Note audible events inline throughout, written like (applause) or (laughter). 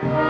Thank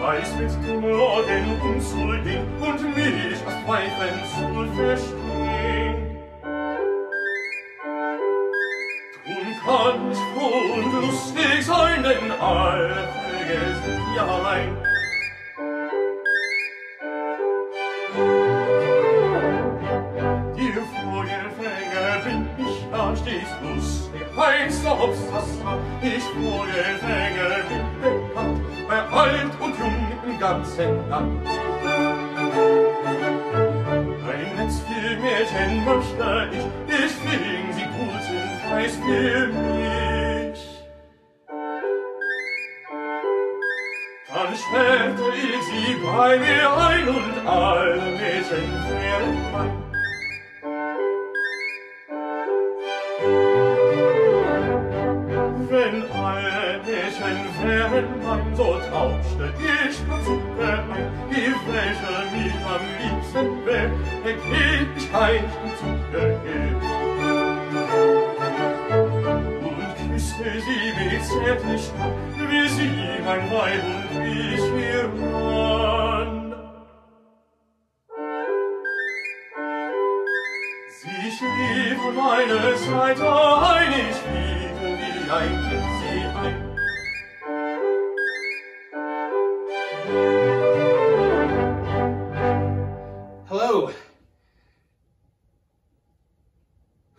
Weiß mit dem morgen um soll gehen und mich das Pfeifen zu verstehen. Drum kann ich froh und lustig sein, denn alle Vögel sind allfälliges Jahrlein. Ihr Vogelfänger bin ich da stets lustig, heiß, ob's das Ich Vogelfänger bin bekannt, bei alt und jung im ganzen Land. Ein Netz möchte ich, ich fing sie guten Preis für mich. Dann sperrte ich sie bei mir ein und alle Mädchen wären mein. Herrenmann so tauschte ich nur Zucker ein, die Fläche mir am liebsten weg, ergeb ich ein Zucker hin. Und küsste sie mit Zärtlichkeit, wie sie mein Weib und ich ihr Mann. Sie schlief um meine Seite oh, ein, ich liebe wie ein Kind,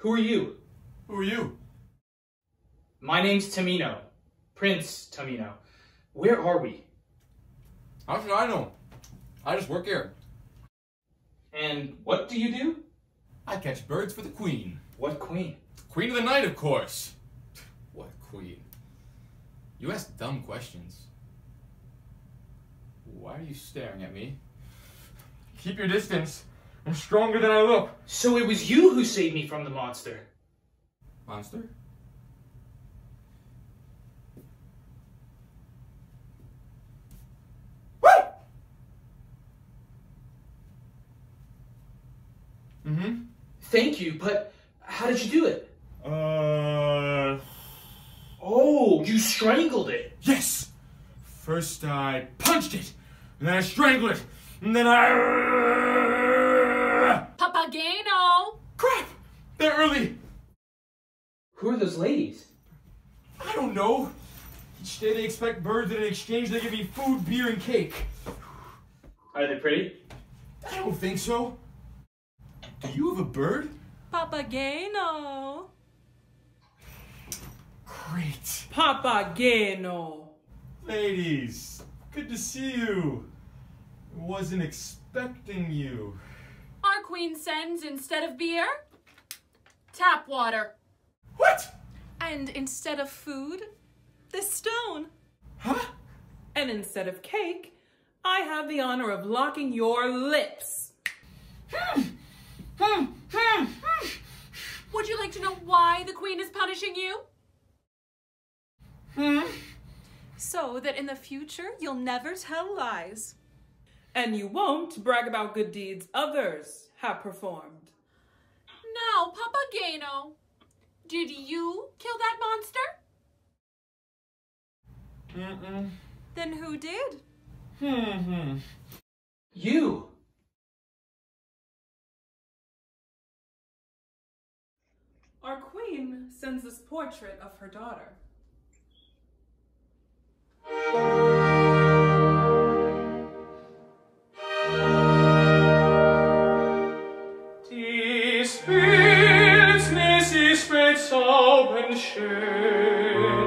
Who are you? Who are you? My name's Tamino. Prince Tamino. Where are we? How should I know? I just work here. And what do you do? I catch birds for the queen. What queen? Queen of the night, of course. What queen? You ask dumb questions. Why are you staring at me? Keep your distance. I'm stronger than I look. So it was you who saved me from the monster. Monster? Mm-hmm. Thank you, but how did you do it? Uh, Oh, you strangled it. yes! First I punched it, and then I strangled it, and then I... Who are those ladies? I don't know. Each day they expect birds, and in exchange they give me food, beer, and cake. Are they pretty? I don't think so. Do you have a bird? Papageno! Great. Papageno. Ladies, good to see you. Wasn't expecting you. Our queen sends instead of beer, tap water. What? And instead of food, this stone. Huh? And instead of cake, I have the honor of locking your lips. Hmm. Hmm. Hmm. Would you like to know why the queen is punishing you? Hmm? So that in the future, you'll never tell lies. And you won't brag about good deeds others have performed. Now, Papageno, did you kill that monster? Mm-mm. Then who did? Hmm. You. Our queen sends this portrait of her daughter. sauben schön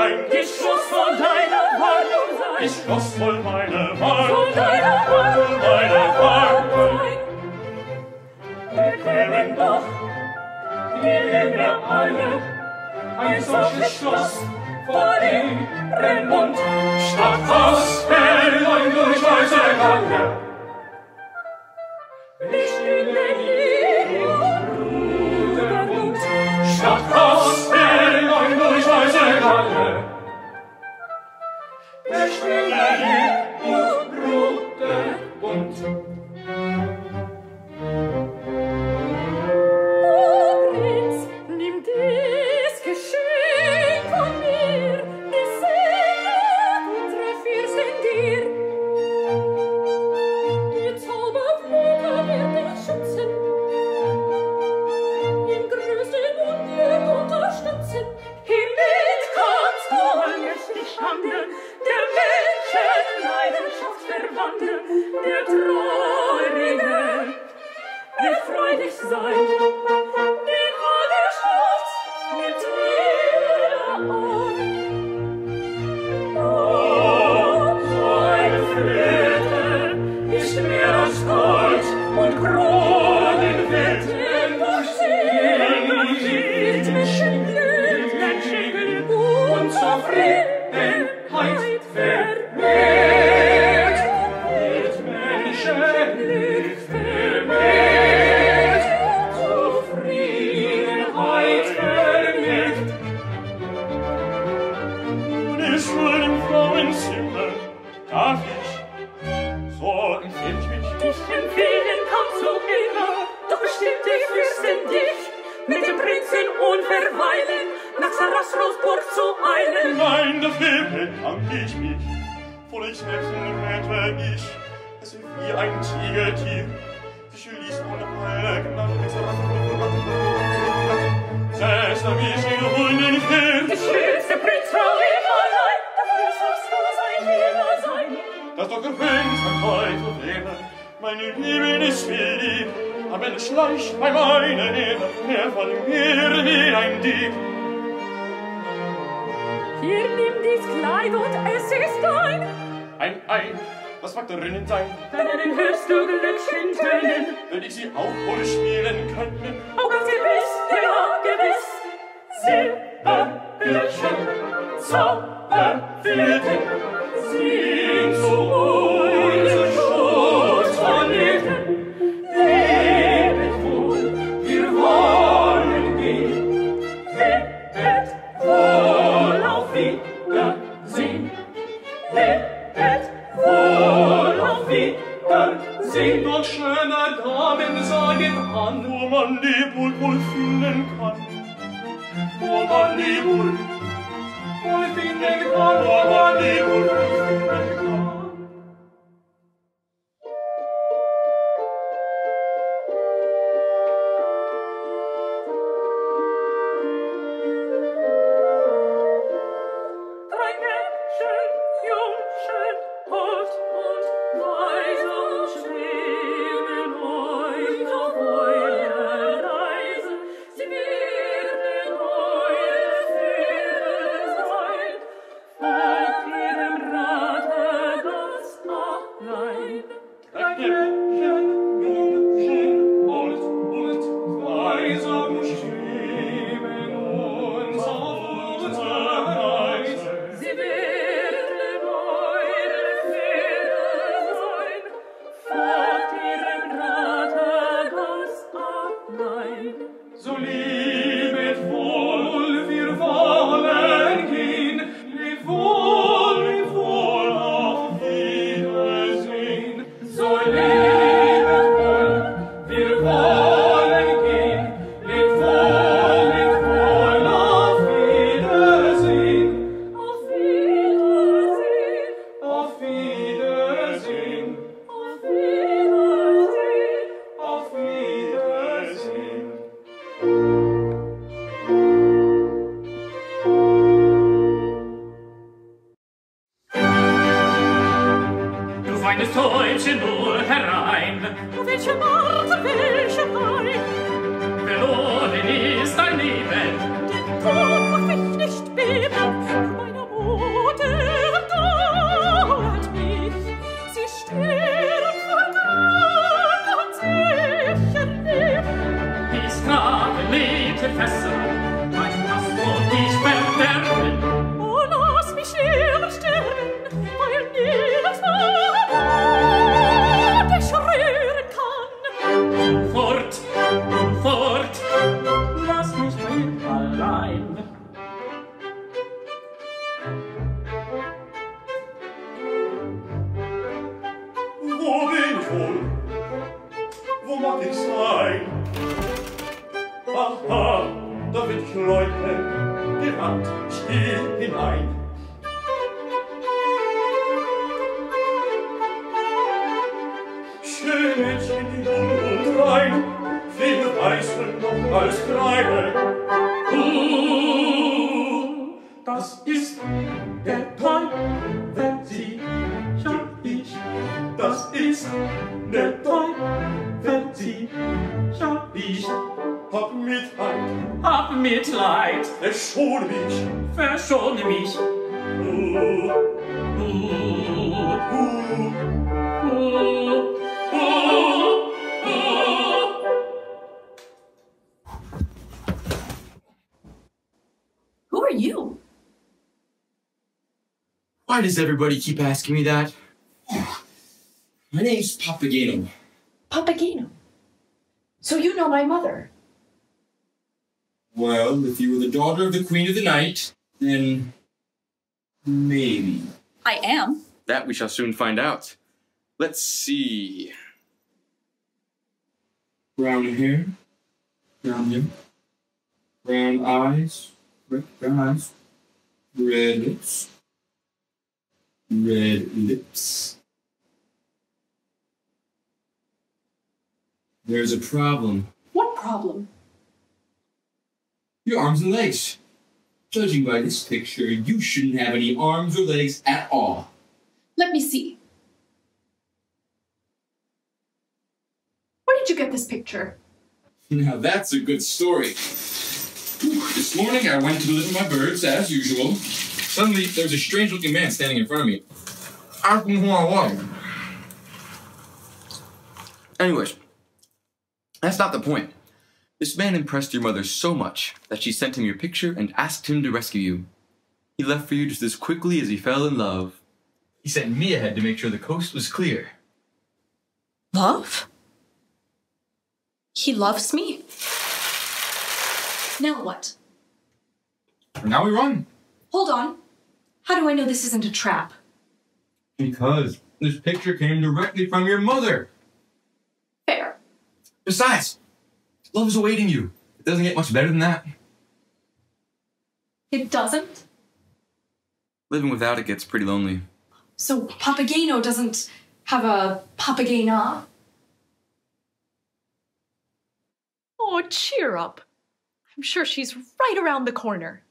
ein Geschoss von deiner Warnung sein. Ich schoss von meine Warnung. Von deiner Warnung, meine Warnung. Wir kennen doch, wir lieben alle, ein solches Schloss vor dem Brennmund. Statt aus, Berlin, durch weiße Gange. Amen. Everybody keep asking me that? My name's Papageno. Papageno. So you know my mother. Well, if you were the daughter of the Queen of the Night, then maybe. I am. That we shall soon find out. Let's see. Brown hair, brown hair, brown eyes, red brown eyes, red lips, red lips. There's a problem. What problem? Your arms and legs. Judging by this picture, you shouldn't have any arms or legs at all. Let me see. Where did you get this picture? Now that's a good story. This morning I went to deliver my birds as usual. Suddenly there was a strange looking man standing in front of me, asking who I was. Anyways, that's not the point. This man impressed your mother so much that she sent him your picture and asked him to rescue you. He left for you just as quickly as he fell in love. He sent me ahead to make sure the coast was clear. Love? He loves me? Now what? Now we run. Hold on. How do I know this isn't a trap? Because this picture came directly from your mother. Fair. Besides, love is awaiting you. It doesn't get much better than that. It doesn't? Living without it gets pretty lonely. So Papageno doesn't have a Papagena? Oh, cheer up. I'm sure she's right around the corner.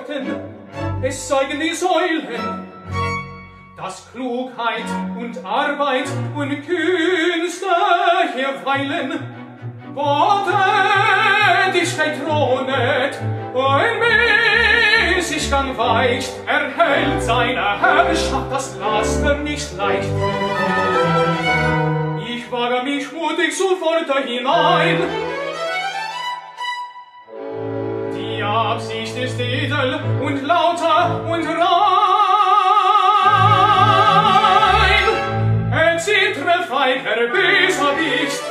Worten, es zeigen die Säulen, dass Klugheit und Arbeit und Künste hier weilen. Worte, die steigt thronet, und mäßig gang weicht, erhält seine Herrschaft das Laster nicht leicht. Ich wage mich mutig zu Worte hinein, Absicht ist edel und lauter und rein. Ein zittre feiger, böser Biest,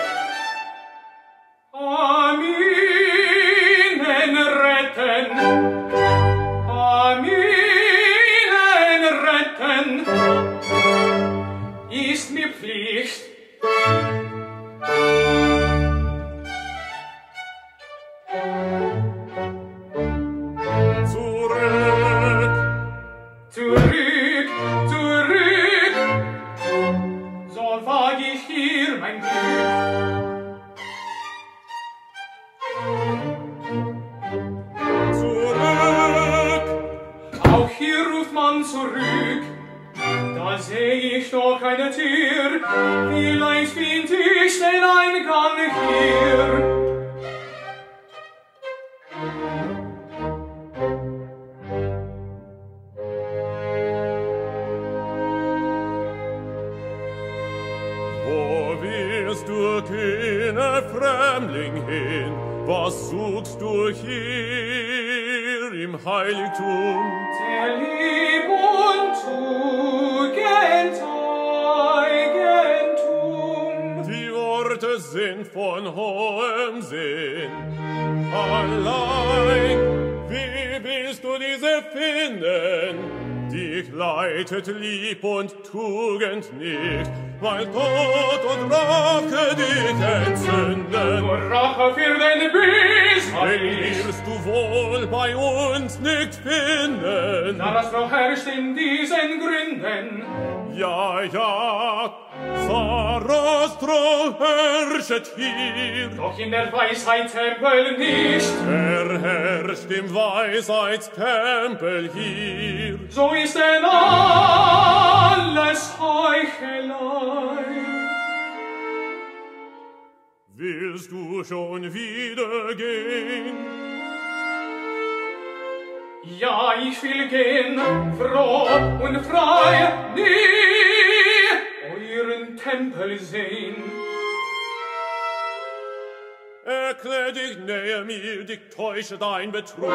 weidet ihr. Doch in der Weisheitstempel nicht. Er herrscht im Weisheitstempel hier. So ist denn alles Heuchelei. Willst du schon wieder gehen? Ja, ich will gehen, froh und frei, nie euren Tempel sehen erklär dich näher mir, dich täusche dein Betrug.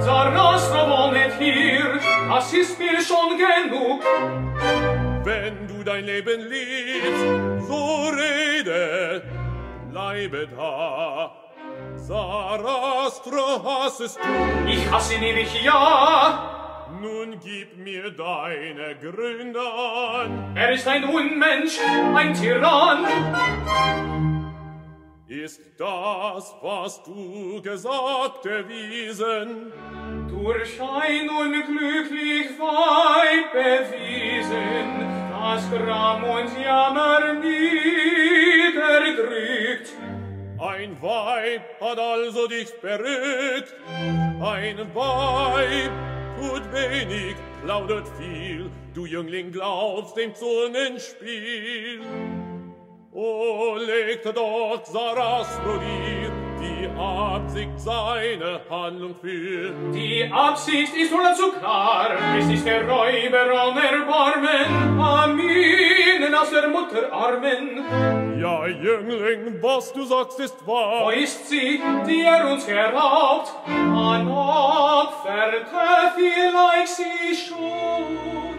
Sarnastro wohnet hier, das ist mir schon genug. Wenn du dein Leben liebst, so rede, bleibe da. Sarastro hassest du. Ich hasse nämlich ja. Nun gib mir deine Gründe an. Er ist ein Unmensch, ein Tyrann ist das, was du gesagt erwiesen. Durch ein unglücklich Weib bewiesen, das Gram und Jammer niederdrückt. Ein Weib hat also dich berückt, ein Weib tut wenig, plaudert viel, du Jüngling glaubst dem Zungenspiel. O legte dort Sarastro dir die Absicht seine Handlung für. Die Absicht ist wohl zu klar, es ist der Räuber unerbarmen, Aminen aus der Mutter Armen. Ja, Jüngling, was du sagst, ist wahr. Wo ist sie, die er uns geraubt? An Opferte vielleicht sie schon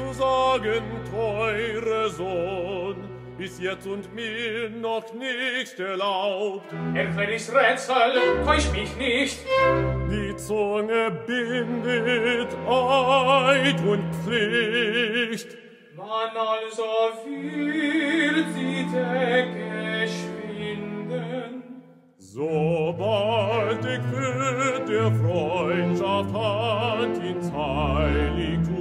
zu sagen, teure Sohn, bis jetzt und mir noch nichts erlaubt. Er wenn ich rätsel, täusch mich nicht. Die Zunge bindet Eid und Pflicht. Man also wird sie Decke schwinden. Sobald ich für der Freundschaft Hand ins Heiligtum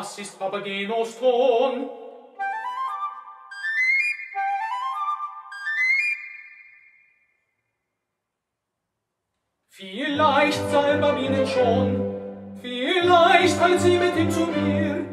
Das ist Papagenos Thron. Ton. Vielleicht salb am ihnen schon, vielleicht eilt sie mit ihm zu mir,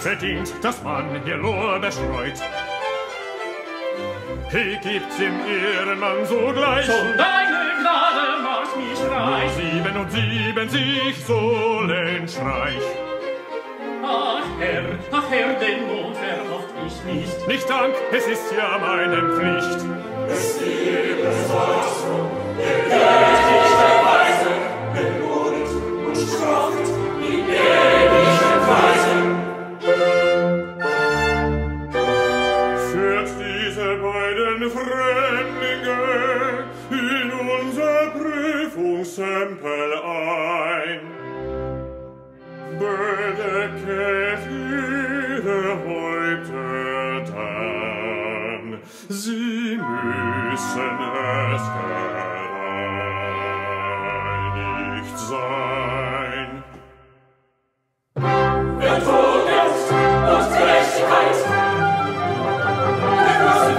verdient, dass man hier Lorbeer streut. He gibt's im Ehrenmann sogleich. Schon deine Gnade macht mich reich. Sieben und sieben sich sollen streich. Ach Herr, ach Herr, den Mond verhofft ich nicht. Nicht Dank, es ist ja meine Pflicht. Es gibt es was, wissen es gereinigt sein. Wer tot ist, aus Gerechtigkeit, der Größe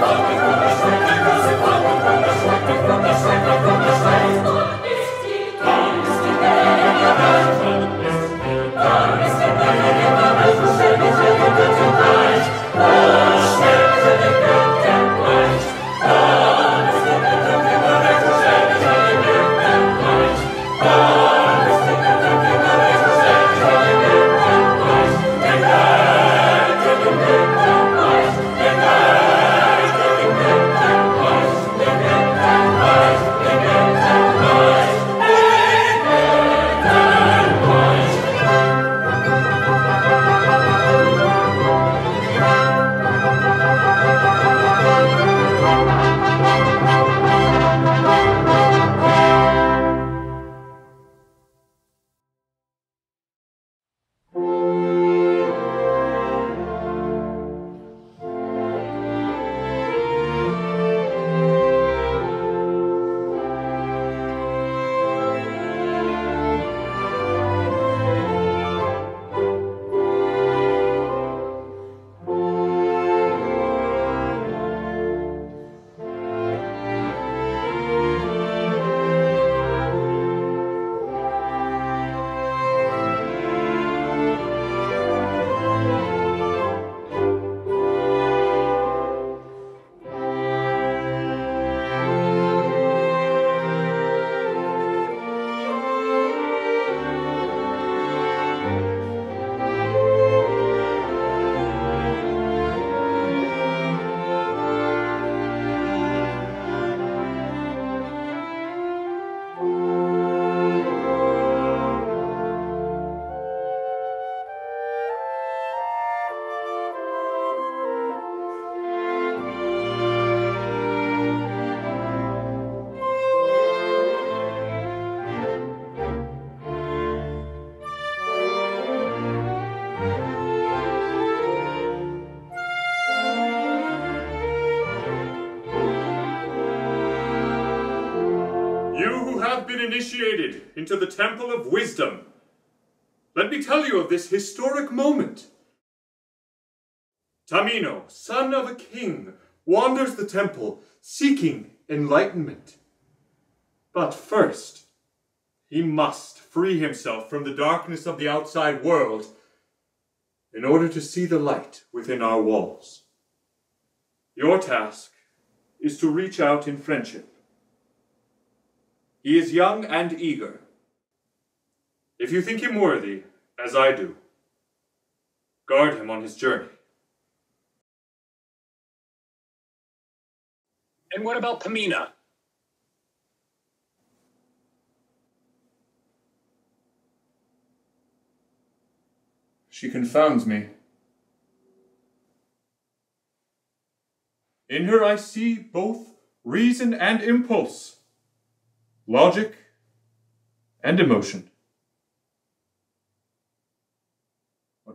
Temple of Wisdom. Let me tell you of this historic moment. Tamino, son of a king, wanders the temple seeking enlightenment. But first, he must free himself from the darkness of the outside world in order to see the light within our walls. Your task is to reach out in friendship. He is young and eager. If you think him worthy, as I do, guard him on his journey. And what about Pamina? She confounds me. In her I see both reason and impulse, logic and emotion.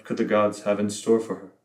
Could the gods have in store for her?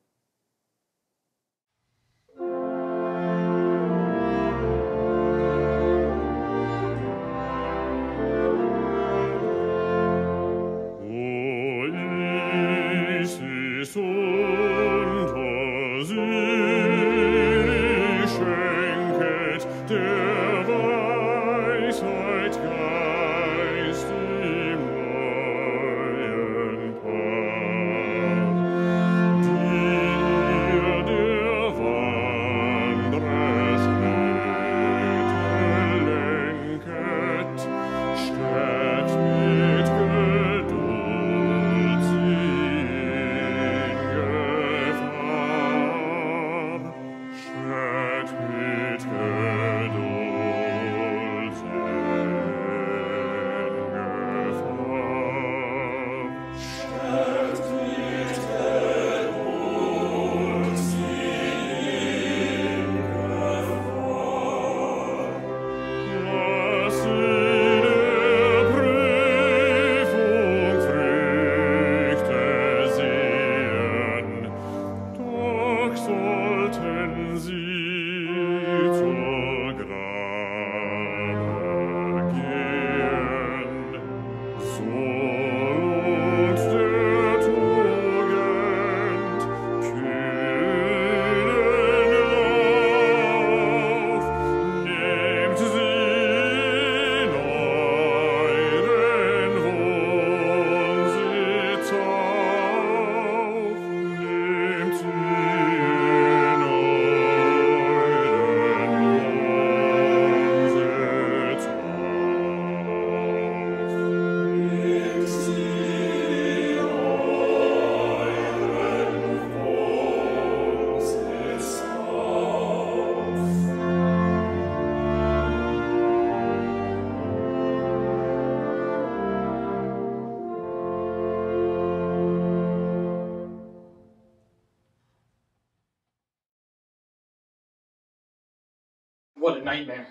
Nightmare.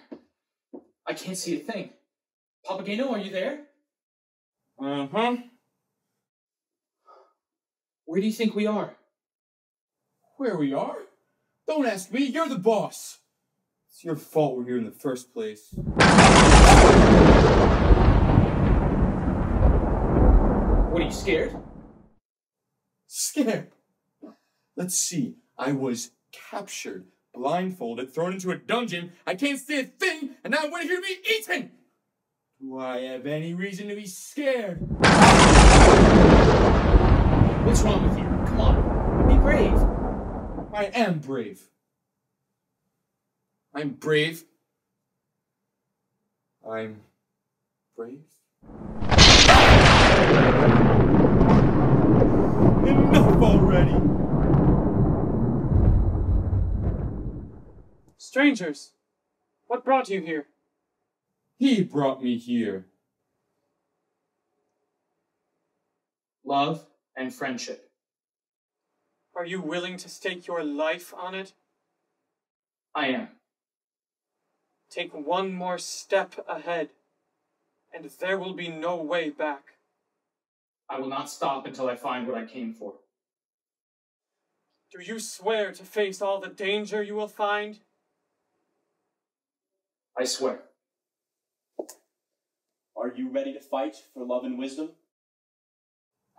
I can't see a thing. Papageno, are you there? Uh huh. Where do you think we are? Where we are? Don't ask me, you're the boss. It's your fault we're here in the first place. What are you scared? Scared. Let's see. I was captured, blindfolded, thrown into a dungeon. I can't see a thing, and now I want to hear me eaten. Do I have any reason to be scared? What's wrong with you? Come on, be brave. I am brave. I'm brave. I'm brave. Enough already! Strangers, what brought you here? He brought me here. Love and friendship. Are you willing to stake your life on it? I am. Take one more step ahead, and there will be no way back. I will not stop until I find what I came for. Do you swear to face all the danger you will find? I swear. Are you ready to fight for love and wisdom?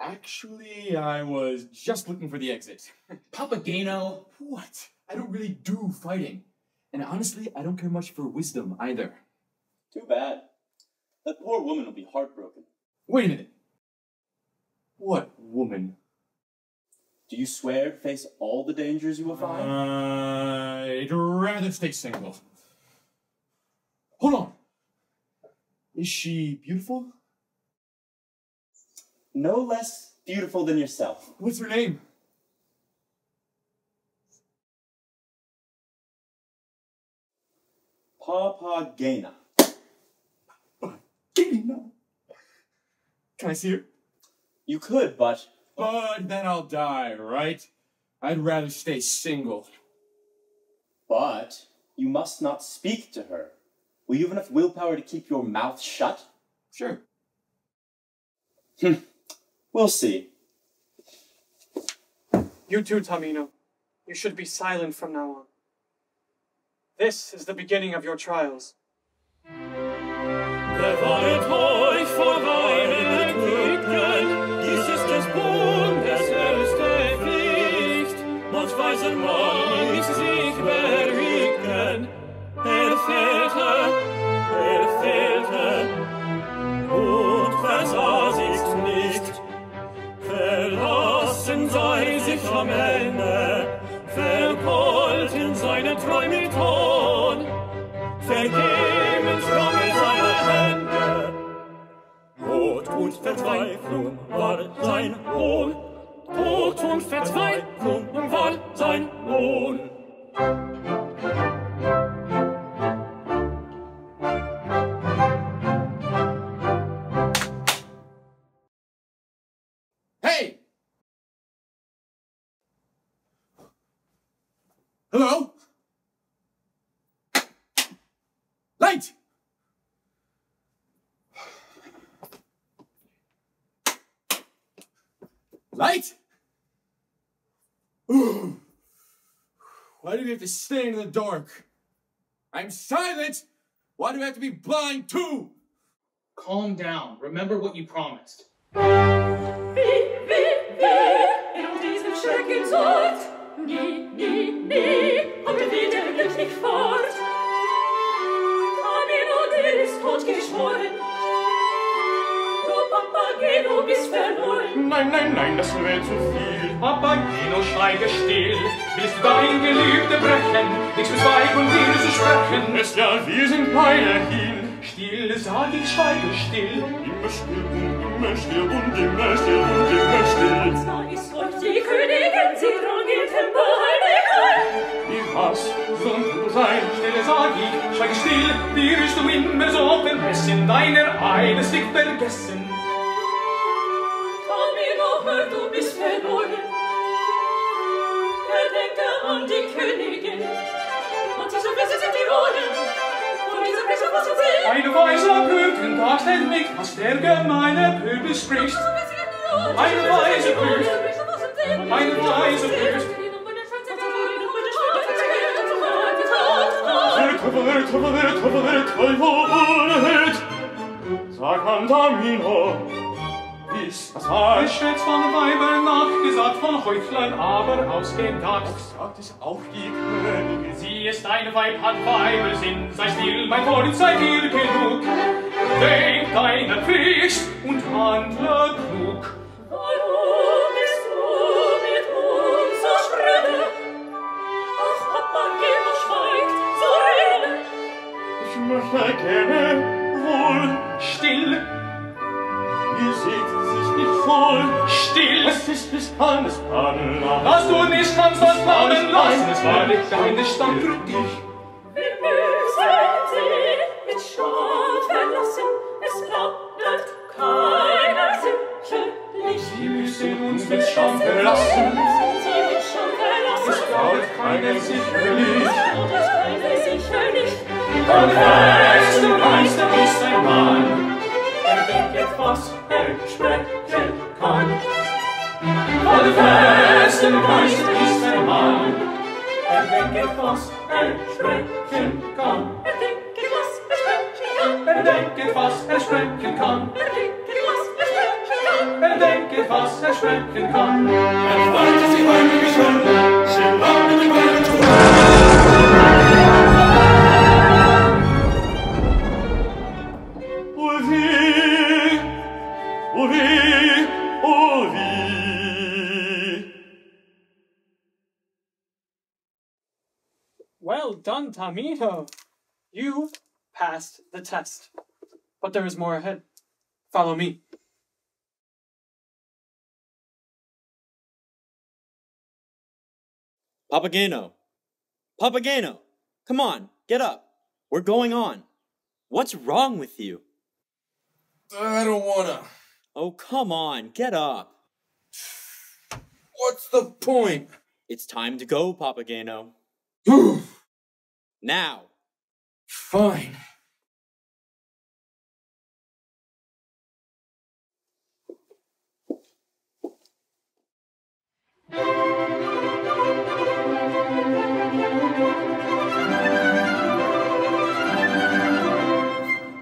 Actually, I was just looking for the exit. (laughs) Papageno. What? I don't really do fighting. And honestly, I don't care much for wisdom either. Too bad. That poor woman will be heartbroken. Wait a minute. What woman? Do you swear to face all the dangers you will find? Uh, I'd rather stay single. Hold on. Is she beautiful? No less beautiful than yourself. What's her name? Papagena. Papagena. Can I see her? You could, but. But then I'll die, right? I'd rather stay single. But you must not speak to her. Will you have enough willpower to keep your mouth shut? Sure. Hmm. We'll see. You too, Tamino. You should be silent from now on. This is the beginning of your trials. Bewahret euch vor weinen Glücken, dies ist des Bundes erste Pflicht. Manchweise mag sich berücken, er am Ende, vergoldt in seinen Träumen Ton, vergebens Trommel seiner Hände. Tod und Verzweiflung war sein Lohn, Tod und Verzweiflung war sein Lohn. Have to stay in the dark? I'm silent! Why do I have to be blind too? Calm down. Remember what you promised. Nie, nie, nie, er wieder glücklich fort. Tamino, dir ist tot geschworen, du Papageno bist verloren. Nein, nein, nein, das wäre zu viel. Papageno, schweige still. Willst du dein Gelübde brechen? Nichts mit Weib und Liebe zu sprechen. Es ja, wir sind beide hin. Still, sag ich, schweige still. Immer still und immer still und immer still und immer still. Zwar ist euch die Königin, sie drang in Tempo heilig Wie was soll du sein? Stille, sag ich, schweige still. Wie bist du immer so vermessen? Deiner Eines liegt vergessen. ist verloren. Er denke an die Königin, und diese Blässe sind die Wohnen, und diese Blässe müssen sie... Ein weiser Blüten darstellt mich, was der gemeine Pöbel spricht. Ein weiser Blüten, ein weiser Blüten, Verkörper, Verkörper, Verkörper, Verkörper, Verkörper, Verkörper, Verkörper, Verkörper, ist das Ei? Es steht von Weibern nachgesagt, von Heuchlern aber ausgedacht. Sagt es auch die Königin. Sie ist ein Weib, hat Weibersinn, sei still, mein Wort, sei dir genug. Denk deine Pflicht und handle klug. feines Panna, Was du nicht kannst das Planen lassen, es war nicht deine Stadt für dich. Wir müssen sie mit Schuld verlassen, es plaudert keiner sicherlich. Sie müssen uns mit Scham verlassen, es plaudert keiner sicherlich. Dann weißt du, weißt du, bist ein Mann, er denkt jetzt was, Geist ist der Mann, er denket was er sprechen kann. Er denket was er sprechen kann. Er denket was er sprechen kann. Er denket was er sprechen kann. Er denket was er sprechen kann. Er fragte sie heimlich schön, schön lange die Beine. Done, Tamino! You passed the test. But there is more ahead. Follow me. Papageno! Papageno! Come on, get up. We're going on. What's wrong with you? I don't wanna. Oh, come on, get up. What's the point? It's time to go, Papageno. (sighs) (sighs) now. Fine.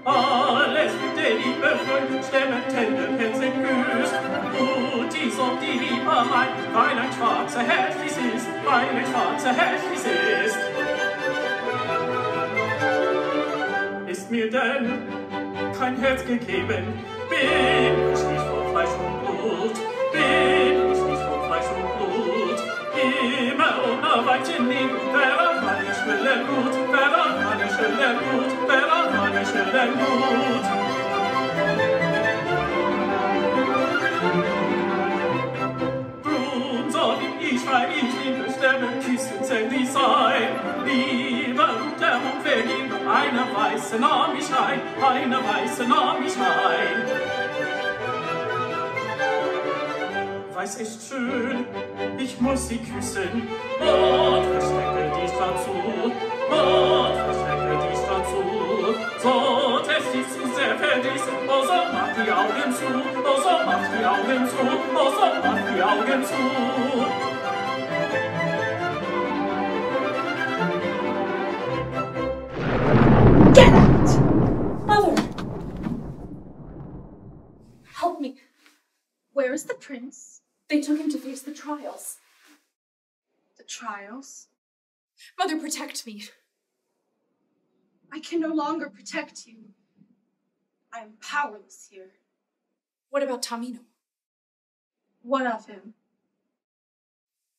Alles der Liebe fünf Stimmen, Tende, Pinsel, Küss. Und dies und die Liebe mein, weil ein schwarzer Häschlis ist, weil ein schwarzer Häschlis ist. mir denn kein Herz gegeben? Bin ich nicht von Fleisch und Blut? Bin ich nicht von Fleisch und Blut? Immer ohne Weitchen lieb, wer an meine Schwelle gut, wer an meine Schwelle gut, wer an meine Schwelle gut. Drum soll ich, weil ich liebe Sterben, küssen, zählig sein. Eine weiße nahm mich ein, eine weiße nahm mich ein. Weiß ist schön, ich muss sie küssen. Gott verstecke dich dazu, Gott verstecke dich dazu. So es dich zu sehr verdiesen, oh so mach die Augen zu, oh so mach die Augen zu, oh so mach die Augen zu. Get out! Mother! Help me. Where is the prince? They took him to face the trials. The trials? Mother, protect me. I can no longer protect you. I am powerless here. What about Tamino? What of him?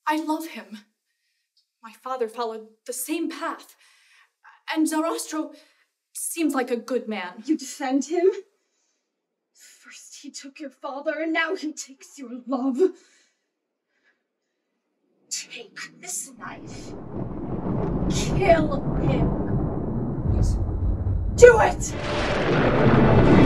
I love him. My father followed the same path. And Sarastro seems like a good man. You defend him? First he took your father, and now he takes your love. Take this knife. Kill him. Do it!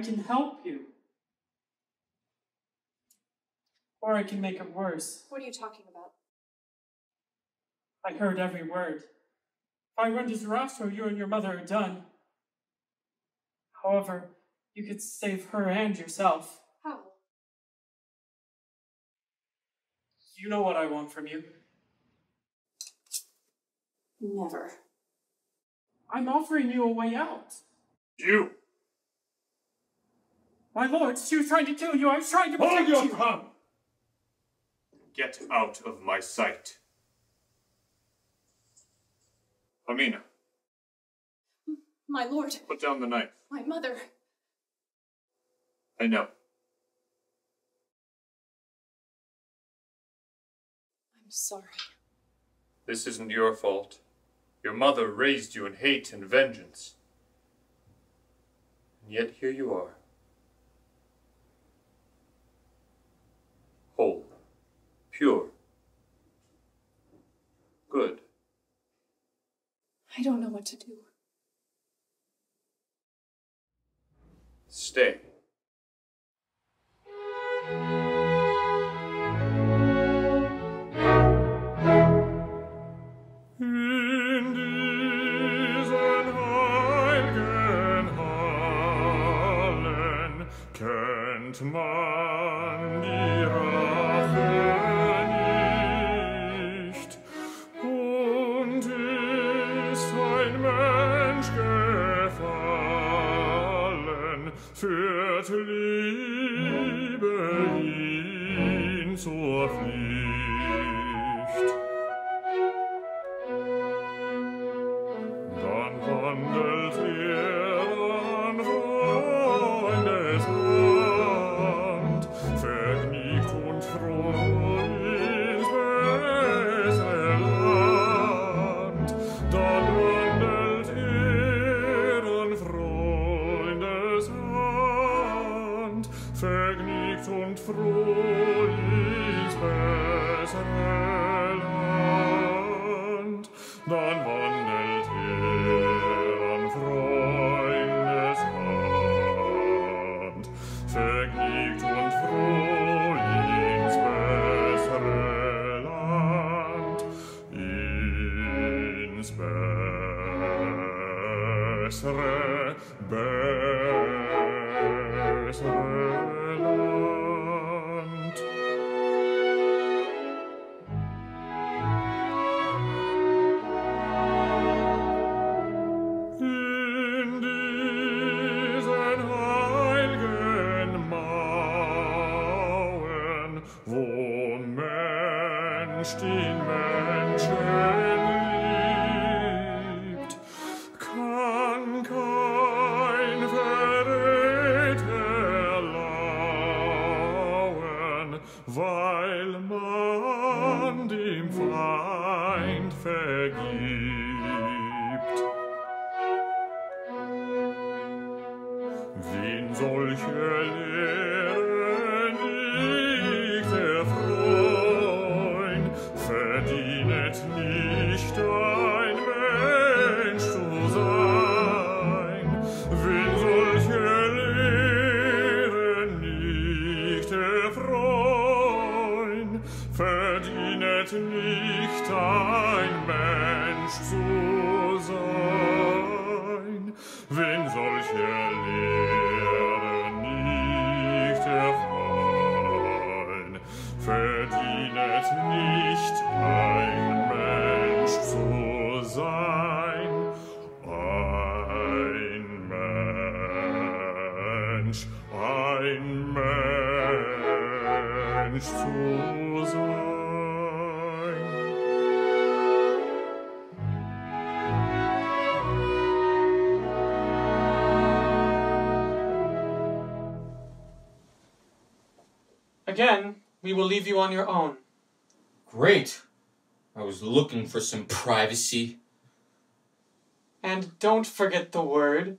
I can help you. Or I can make it worse. What are you talking about? I heard every word. If I run to Sarastro, you and your mother are done. However, you could save her and yourself. How? You know what I want from you. Never. I'm offering you a way out. You! My lord, she was trying to kill you. I was trying to Hold protect your you. tongue! Get out of my sight. Pamina, My lord, put down the knife. my mother. I know. I'm sorry. This isn't your fault. Your mother raised you in hate and vengeance. And yet here you are. I don't know what to do. Stay. You on your own. Great. I was looking for some privacy. And don't forget the word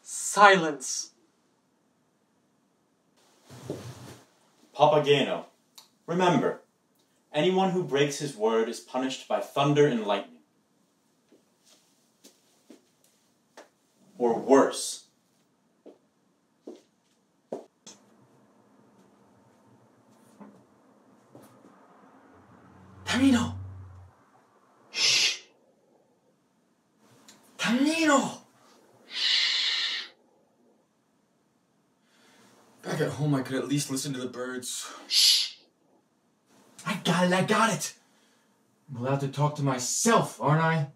silence. Papageno, remember, anyone who breaks his word is punished by thunder and lightning. Or worse. Tamino! Shh! Tamino! Back at home, I could at least listen to the birds. Shh! I got it, I got it! I'm allowed to talk to myself, aren't I?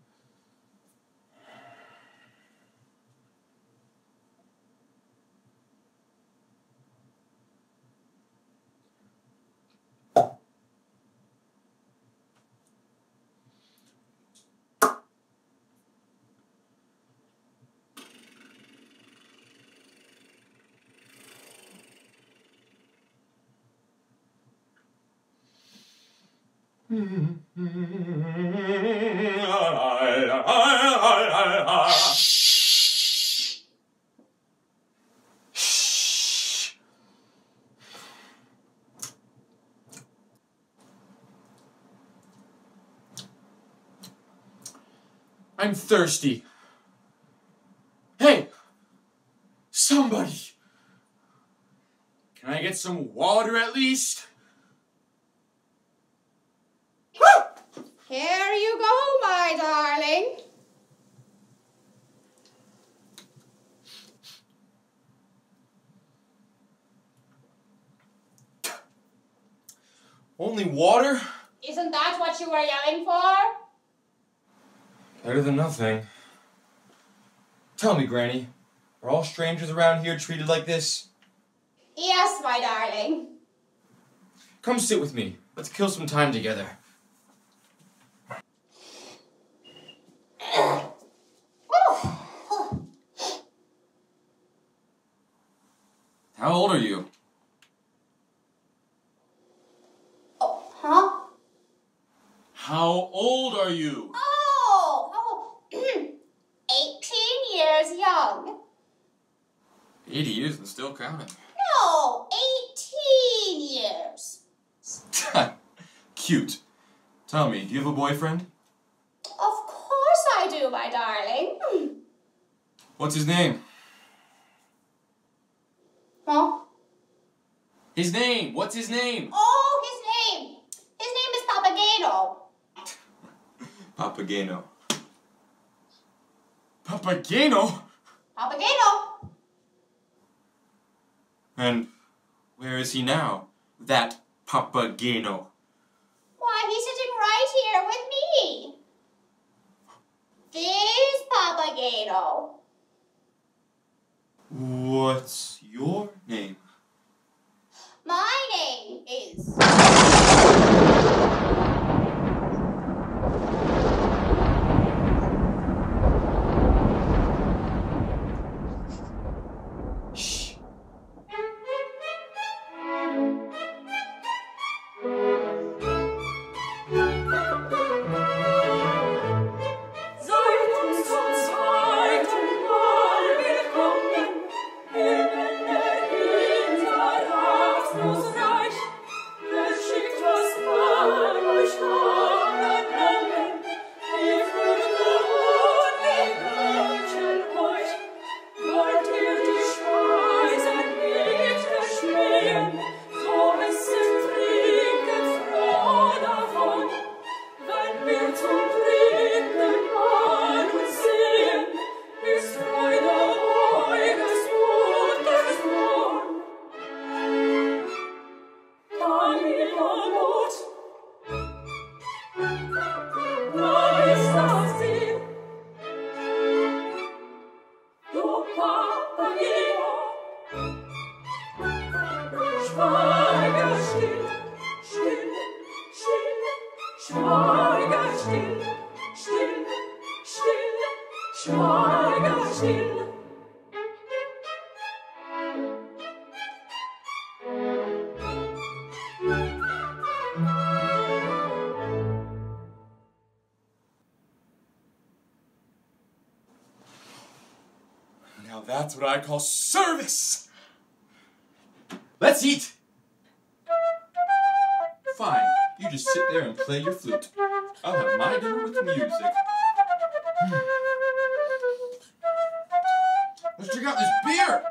I'm thirsty. Hey! Somebody! Can I get some water at least? Here you go, my darling. Only water? Isn't that what you were yelling for? Better than nothing. Tell me, Granny, are all strangers around here treated like this? Yes, my darling. Come sit with me. Let's kill some time together. How old are you? Huh? How old are you? Oh, oh. 18 years young. 80 years and still counting. No, 18 years. (laughs) Cute. Tell me, do you have a boyfriend? Of course I do, my darling. Hmm. What's his name? Huh? His name! What's his name? Oh, his name. His name is Papageno. Papageno. Papageno? And where is he now? That Papageno. Why, he's sitting right here with me. This Papageno. What's your name? My name is. Call service! Let's eat! Fine, you just sit there and play your flute. I'll have my dinner with music. Hmm. Let's drink out this beer!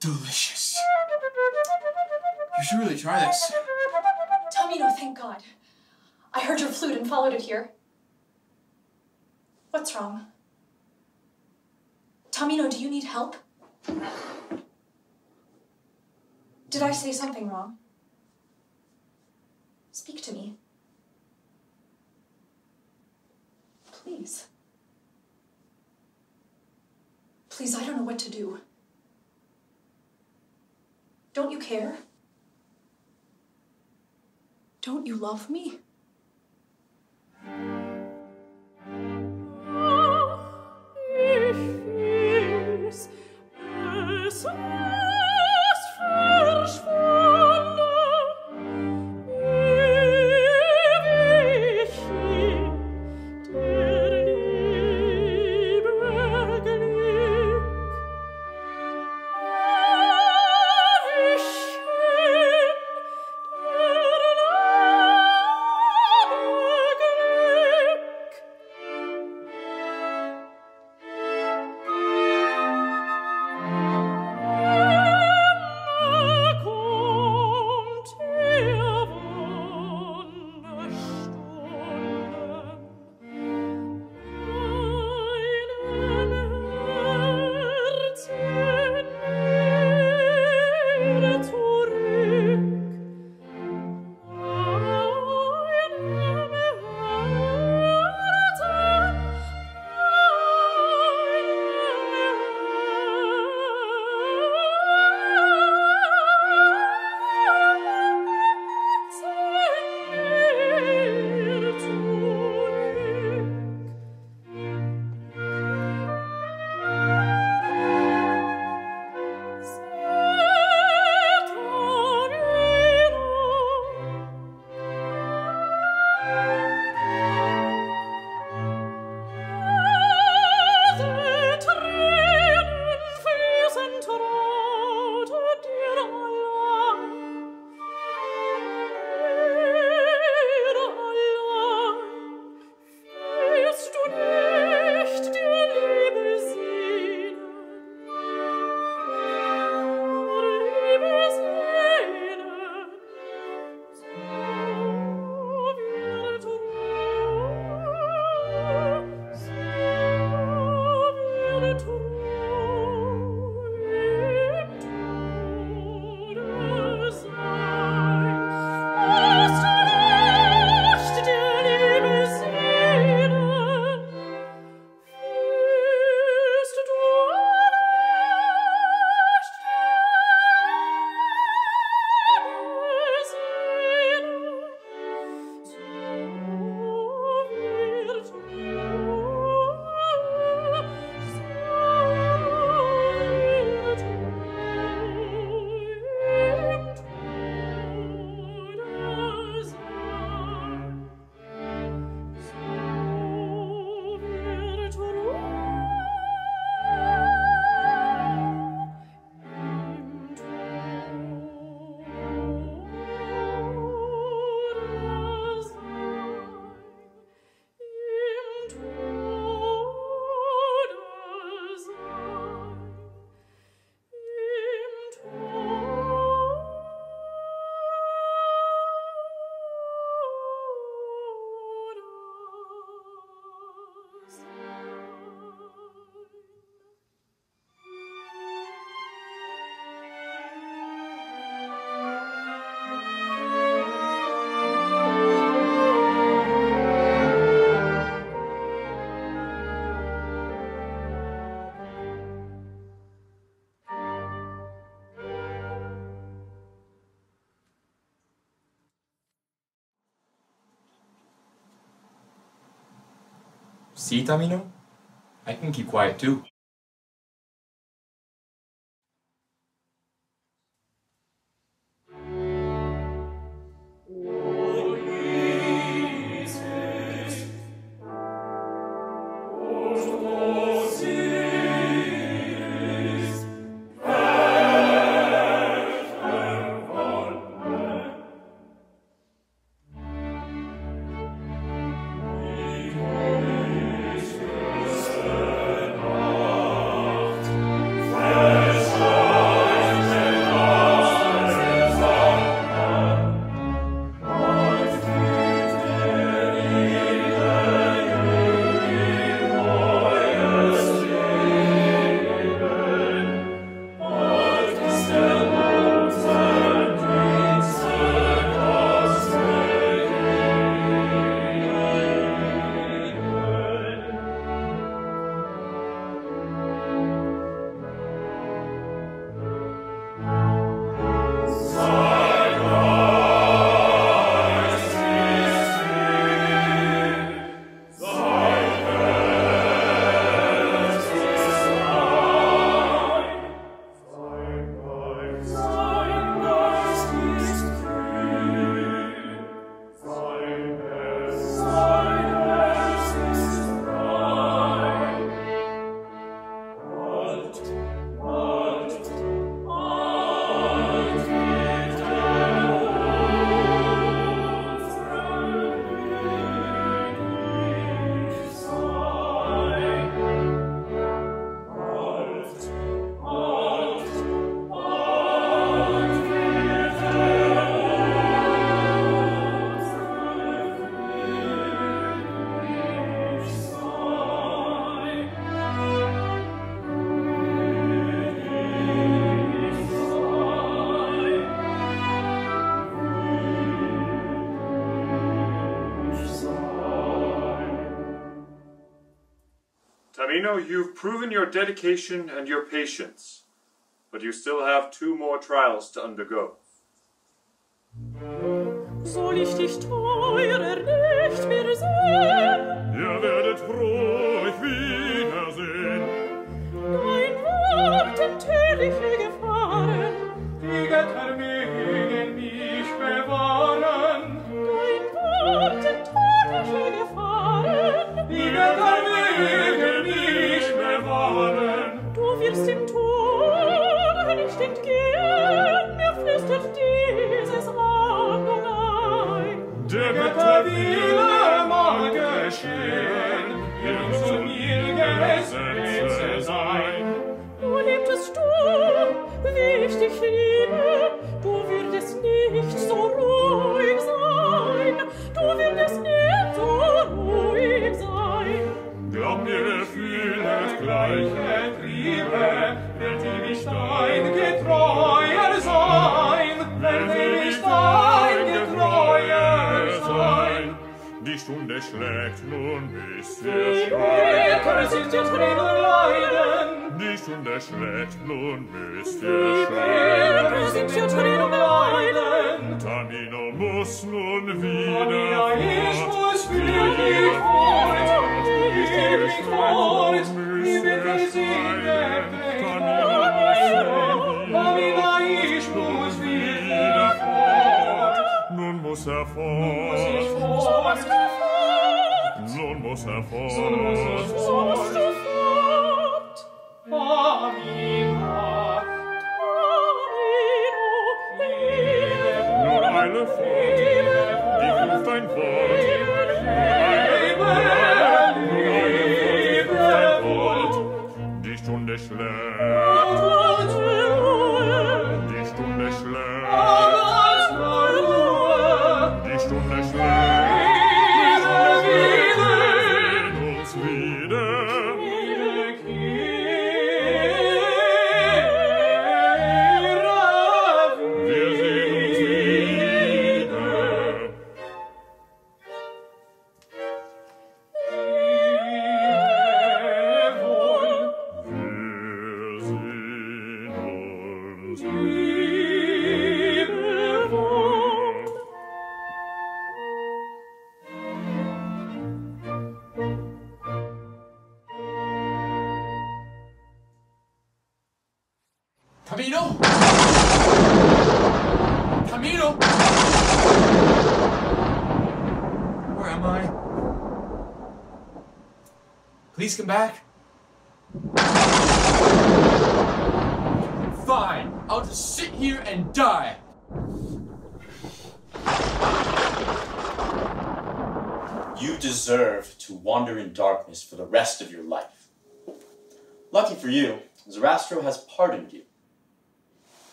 Delicious. You should really try this. And followed it here. What's wrong? Tamino, do you need help? Did I say something wrong? Speak to me. Please. Please, I don't know what to do. Don't you care? Don't you love me? Ich es ist See, Tamino? I can keep quiet too. you've proven your dedication and your patience, but you still have two more trials to undergo. erfort. Non mos erfort. Non mos erfort.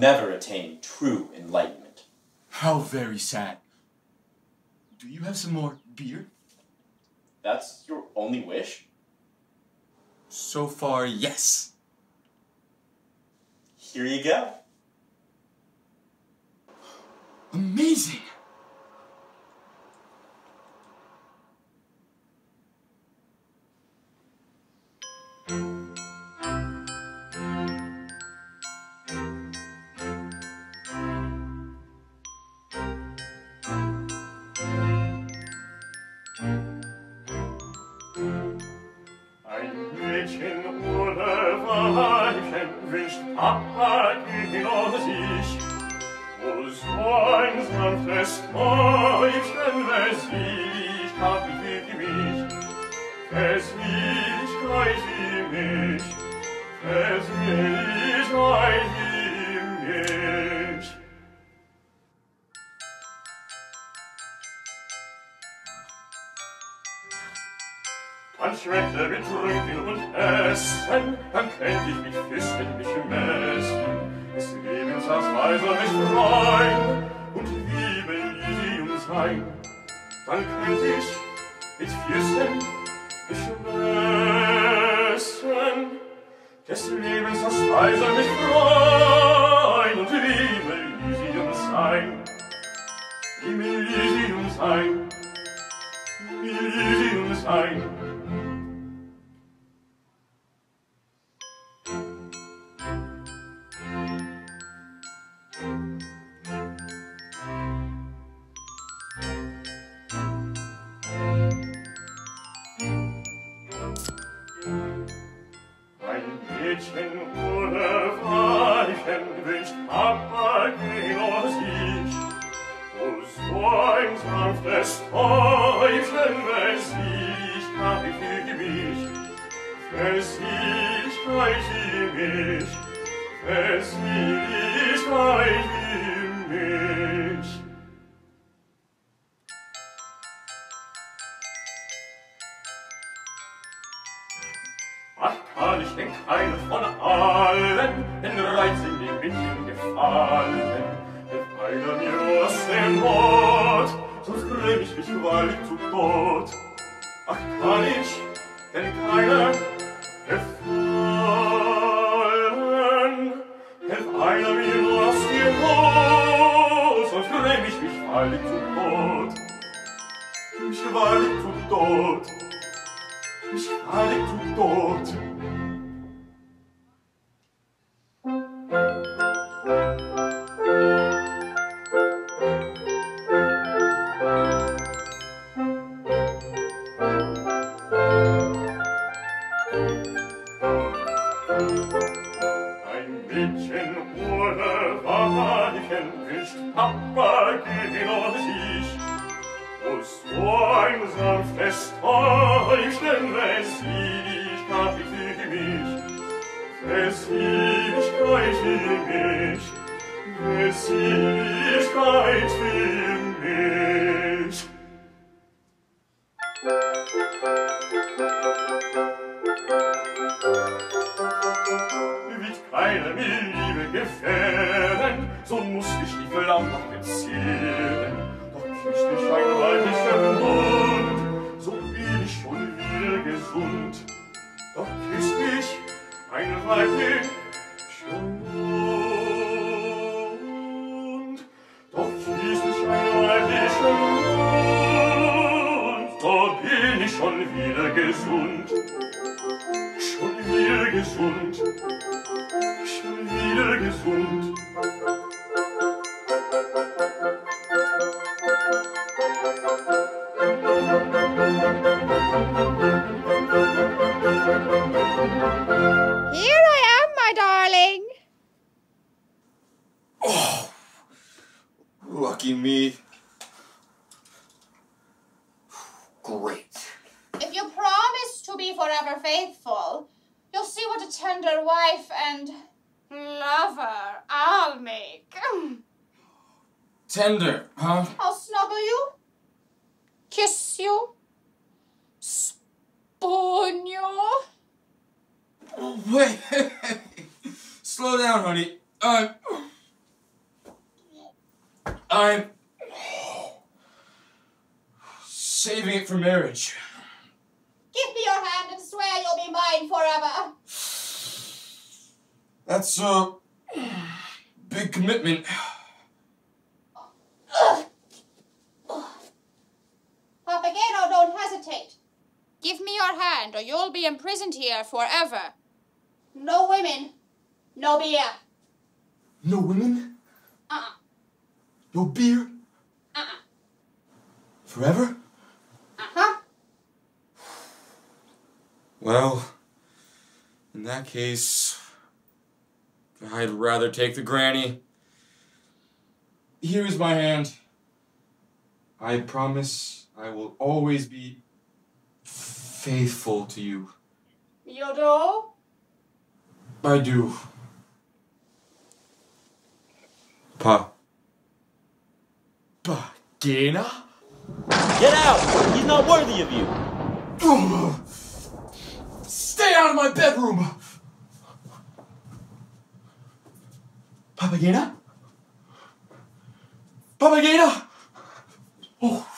never attain true enlightenment. How very sad. Do you have some more beer? That's your only wish? So far, yes. Here you go. Amazing! ein von allen, den Reiz in den Winden gefallen. Hilf einer mir aus dem Mord, sonst gräb ich mich gewaltig zu Tod. Ach, kann ich denn keine gefallen? Hilf einer mir nur aus dem Mord, sonst gräb ich mich gewaltig zu Tod. Mich gewaltig zu Tod. Mich gewaltig zu Tod. Beim sanftes Einstellen es Ewigkeit für mich, es Ewigkeit für mich, es Ewigkeit für mich. Wie keine mir Liebe gefällen, so muss ich die Flamme nach dem doch ich nicht einmal gesund. Doch küsst mich ein weiblicher Mund. Doch küsst mich ein Mund, so bin ich schon wieder gesund. Schon wieder gesund. Schon wieder gesund. Tender, huh? I'll snuggle you, kiss you, spoon you. Oh, wait. (laughs) Slow down, honey. I'm. I'm. Saving it for marriage. Give me your hand and swear you'll be mine forever. That's a big commitment. Papageno, don't hesitate. Give me your hand or you'll be imprisoned here forever. No women, no beer. No women? Uh-uh. No beer? Uh-uh. Forever? Uh-huh. Well, in that case, I'd rather take the granny. Here is my hand. I promise I will always be faithful to you. You do? I do. Pa. Pagina? Get out! He's not worthy of you! Stay out of my bedroom! Papagena? Papagena? Oh.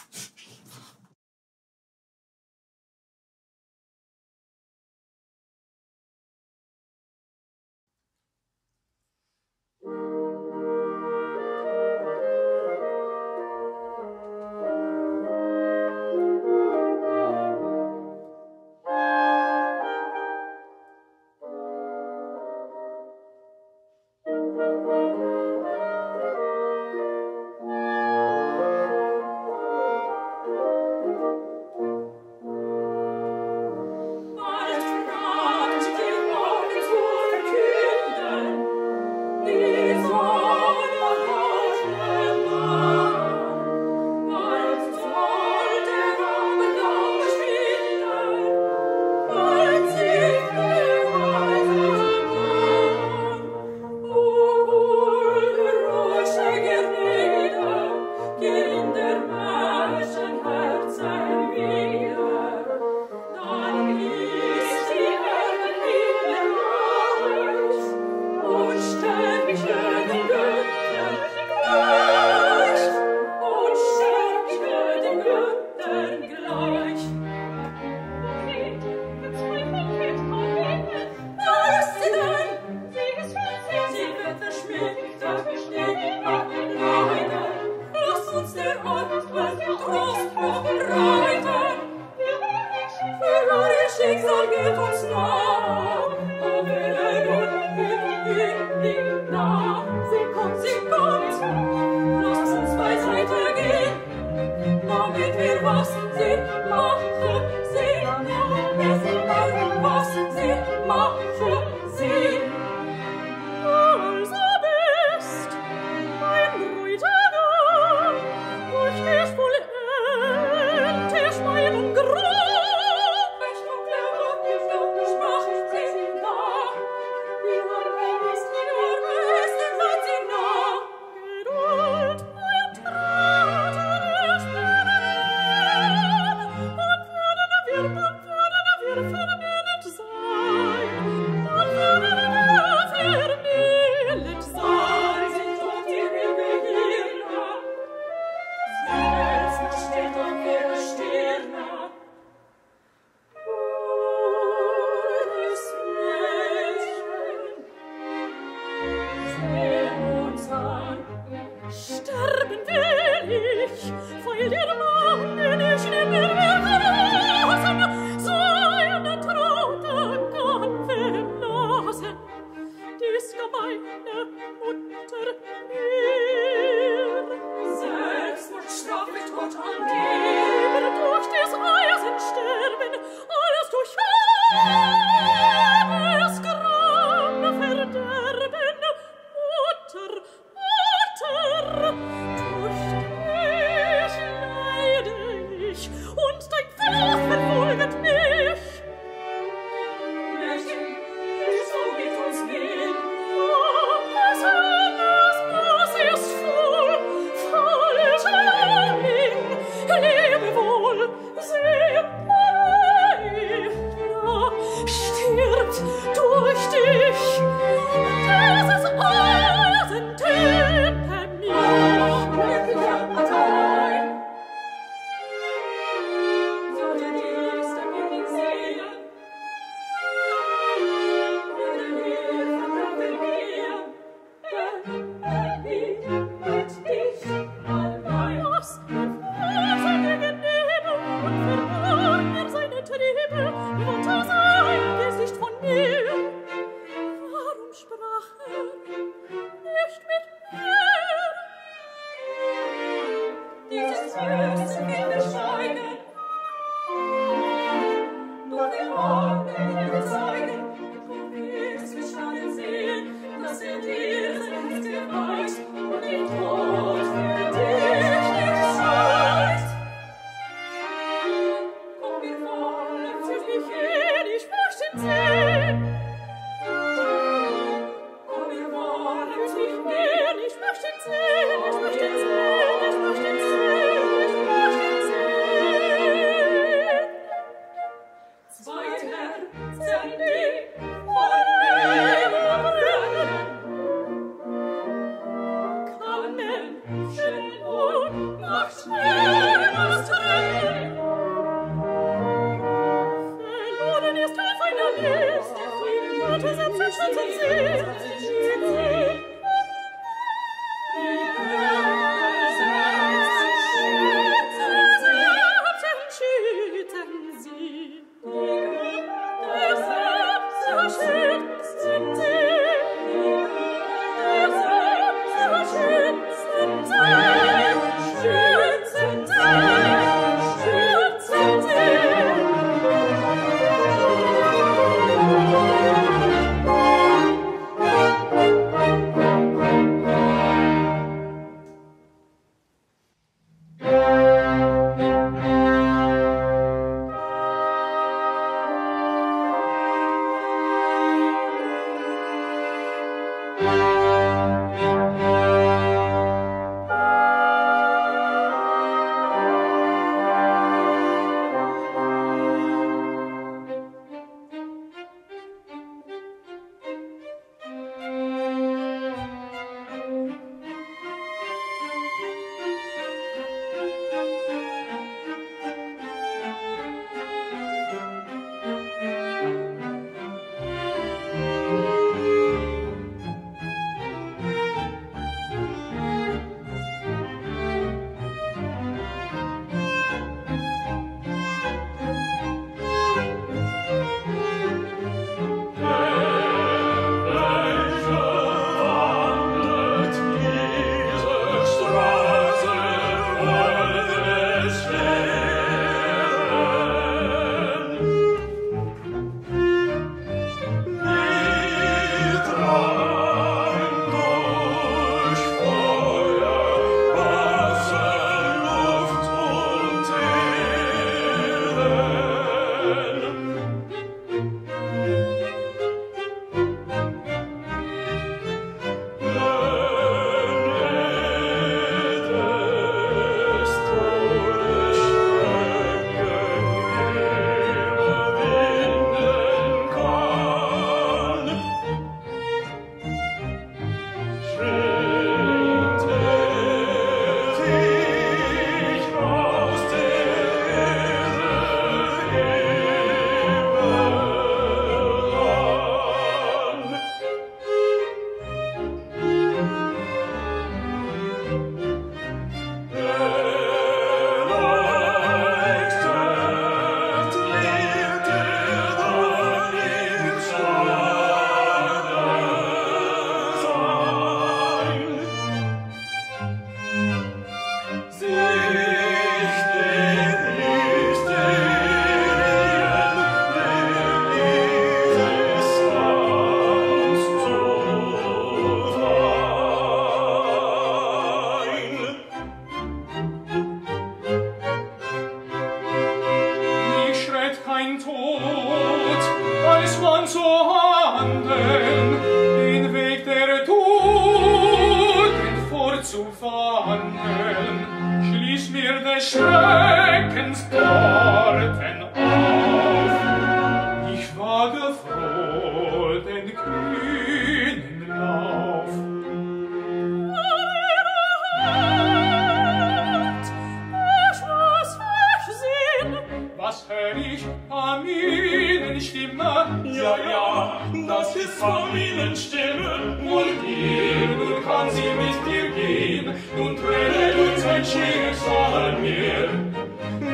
des Familienstämme, wohl dir, nun kann sie mit dir gehen, nun träne uns ein Schicksal mir.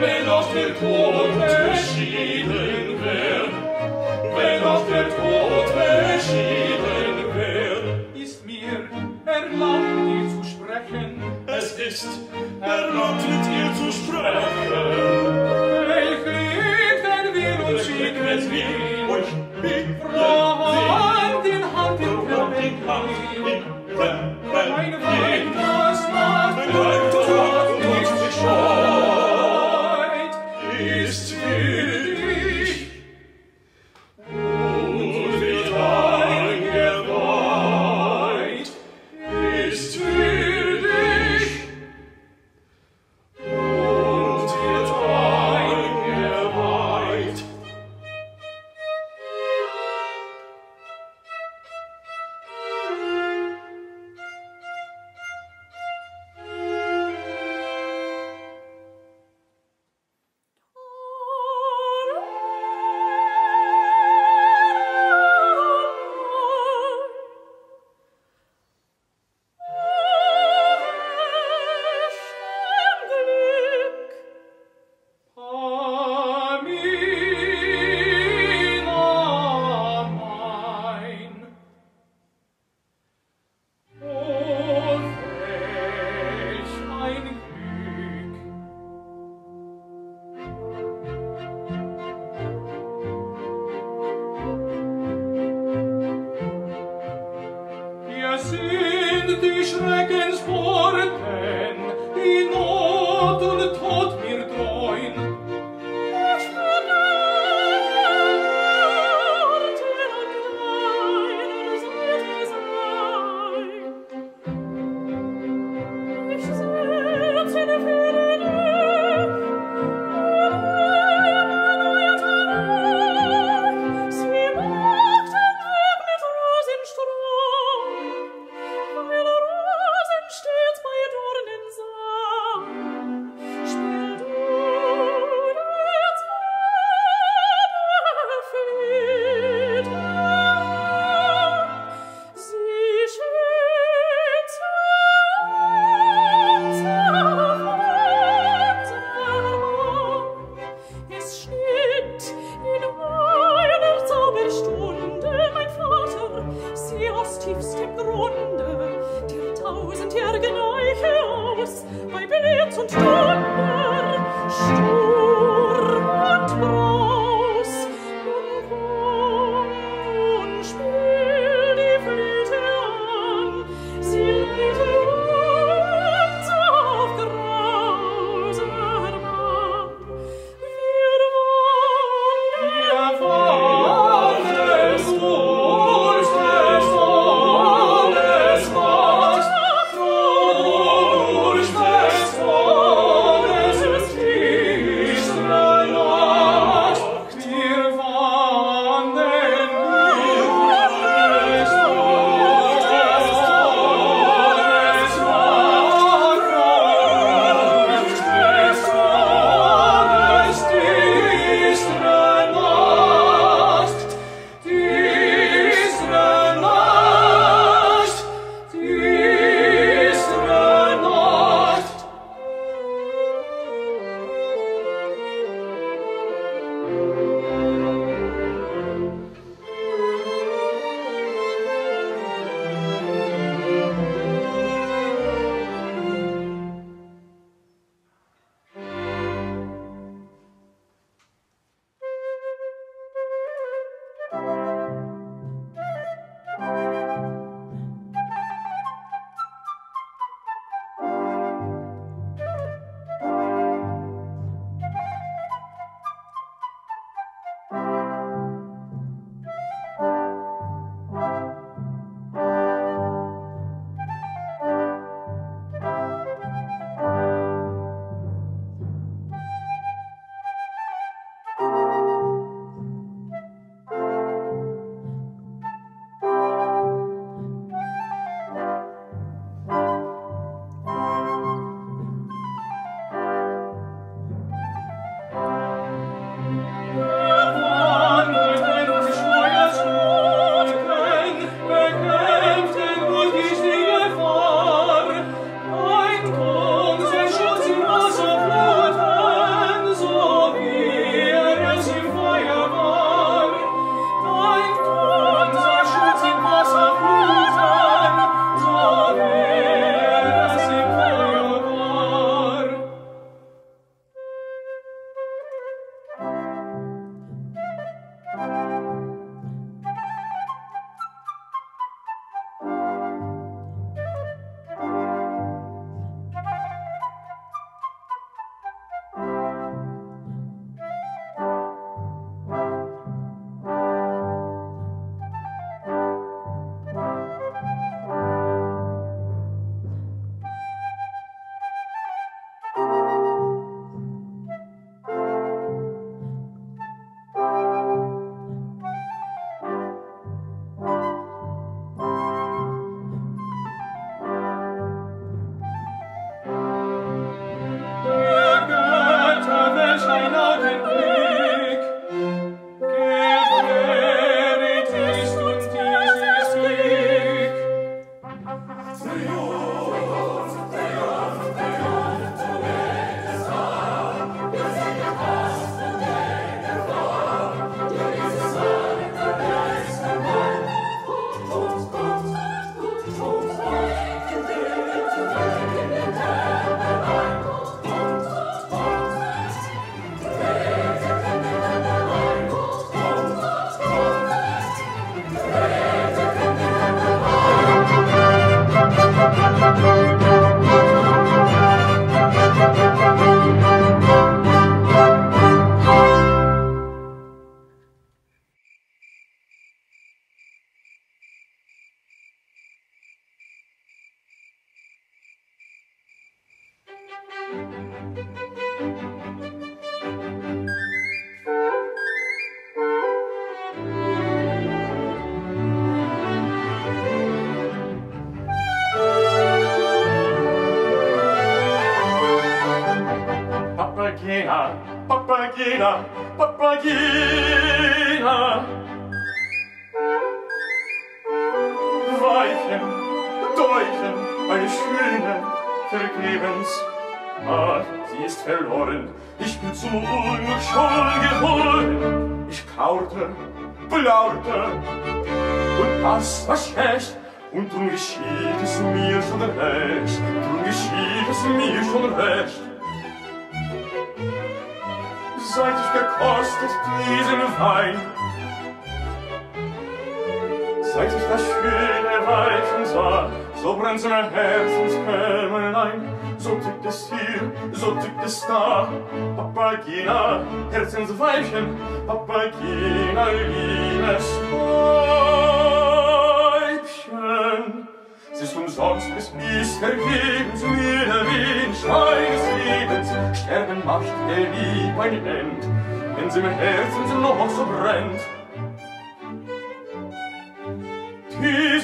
Wenn auch der Tod verschieden wär, wenn auch der Tod verschieden wär, ist mir erlaubt, dir zu sprechen, es ist erlaubt, mit dir zu sprechen.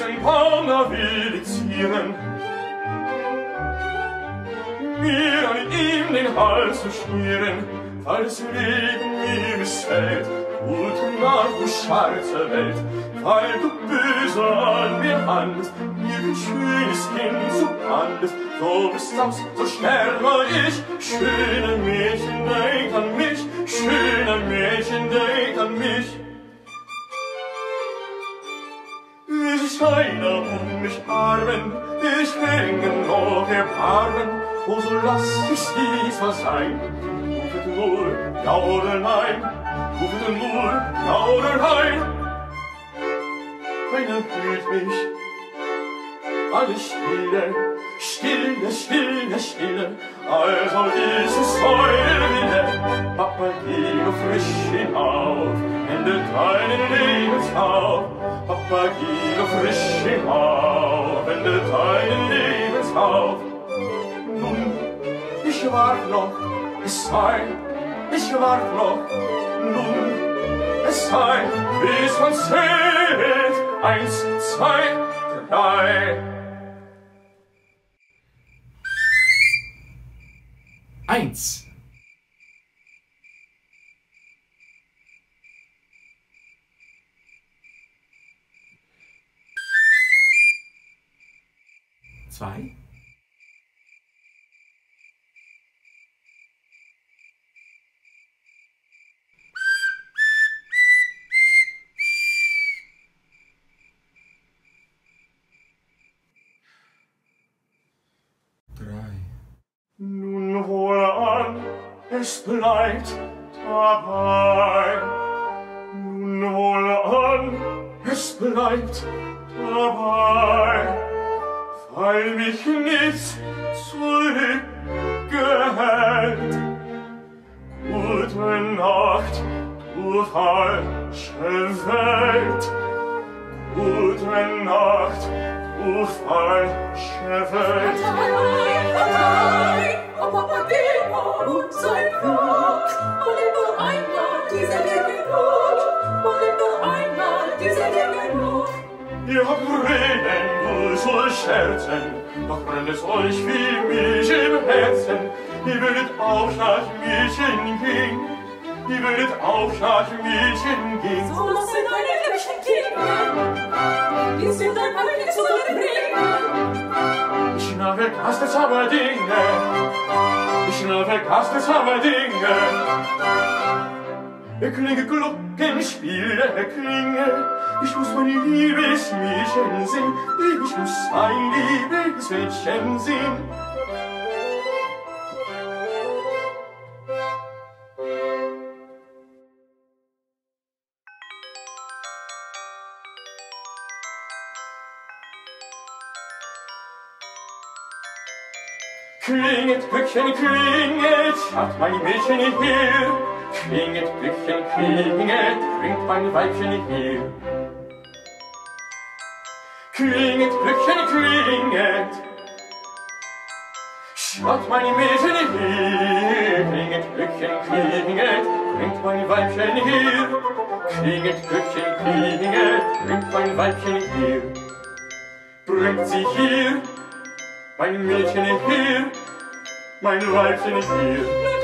Menschen kann er vilizieren. Mir an ihm den Hals zu schmieren, falls Leben ihm missfällt, und nach du schwarze Welt, weil du böse an mir hand, mir ein schönes Kind zu bandest, so bist aus, so sterbe ich. Schöne Mädchen, denk an mich, schöne Mädchen, denk an mich. Ich scheine um mich armen, ich hänge noch erbarmen, o so lass ich dies was sein. Rufet nur, ja oder nein, rufet nur, ja oder nein. Keiner hört mich, alle stille, stille, stille, stille, also ist es eure Wille. Papageno frisch hinauf, endet deinen Lebenslauf. Papageno frisch hinauf, endet deinen Lebenslauf. Nun, ich wart noch, es sei, ich wart noch, nun, es sei, bis man zählt, eins, zwei, drei. Eins. Zwei. Drei. Nun wohlan, es bleibt dabei. Nun wohlan, es bleibt dabei. weil mich nichts zurückgehält. Gute Nacht, du falsche Welt, Gute Nacht, du falsche Welt. Adai, Papademo, sei fort, wollen einmal diese Dinge gut, wollen wir einmal diese Dinge gut. Ihr habt Reden soll scherzen, doch brennt es euch wie mich im Herzen. Ihr würdet auch nach mich hingehen, ihr würdet auch nach mich hingehen. So lasset deine Liebchen gehen, wir sind ein Heilig zu bringen. Ich nahe Kastes aber Dinge, ich nahe Kastes aber Dinge. Erklinge Glockenspiel, erklinge. Ich muss mein liebes Mädchen sehen, ich muss ein liebes Mädchen sehen. Klinget, Glöckchen, klinget, hat mein Mädchen hier. Klinget, Glöckchen, klinget, bringt mein Weibchen her. Klinget, Glöckchen, klinget, schaut mein Mädchen her. Klinget, Glöckchen, klinget, bringt mein Weibchen her. Klinget, Glöckchen, klinget, bringt mein Weibchen her. Bringt sie hier, mein Mädchen her, mein Weibchen hier.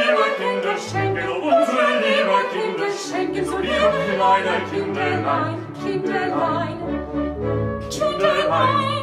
liebe Kinder, schenken unsere liebe Kinder, schenken so liebe kleine Kinderlein, Kinderlein, Kinderlein. Kinderlein.